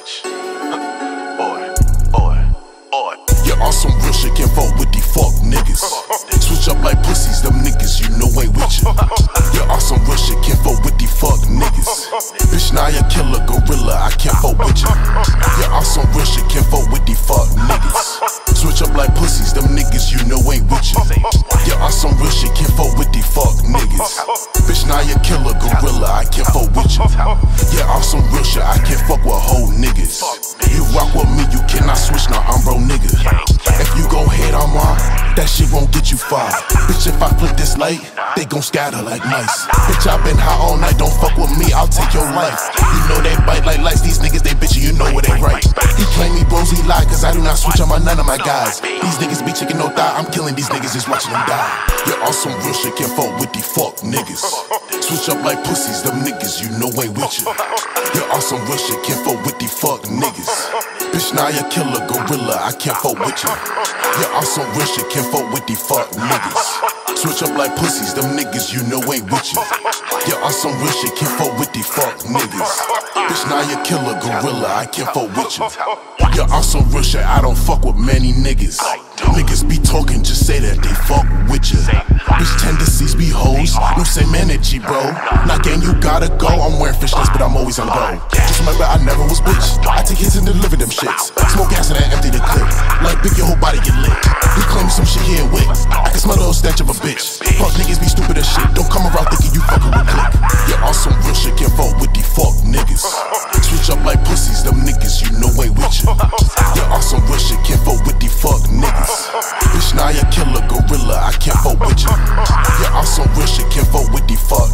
bitch. Boy, boy, boy. Yeah, on some real shit, can't fuck with now I'm bro nigga. If you gon' hate on mine, that shit won't get you far. Bitch, if I flip this light, they gon' scatter like mice. Bitch, I been high all night, don't fuck with me, I'll take your life. You know they bite like lice, these niggas they bitch, you know it ain't right. He claim me bros, he lie, cause I do not switch on my none of my guys. These niggas be chicken no thigh, I'm killing these niggas, just watching them die. You're on some real shit, can't fuck with these fuck niggas. Switch up like pussies, them niggas you know ain't with you. You're on some real shit, can't fuck with these. You killer gorilla, I can't fuck with you. You're on some real shit, can't fuck with these fuck niggas. Switch up like pussies, them niggas you know ain't with you. You're on some real shit, can't fuck with these fuck niggas. Bitch, now you killer gorilla, I can't fuck with you. You're on some real shit, I don't fuck with many niggas. Niggas be talking, just say that they fuck with you. Bitch same energy, bro. Not gang, you gotta go. I'm wearing fishnets, but I'm always on go. Just remember, I never was bitch. I take hits and deliver them shits. Smoke gas and I empty the clip. Like big, your whole body get lit. He claim some shit here ain't with. I can smell the whole stench of a bitch. Now killer gorilla, I can't vote with you. You're on some real shit, can't vote with these fuck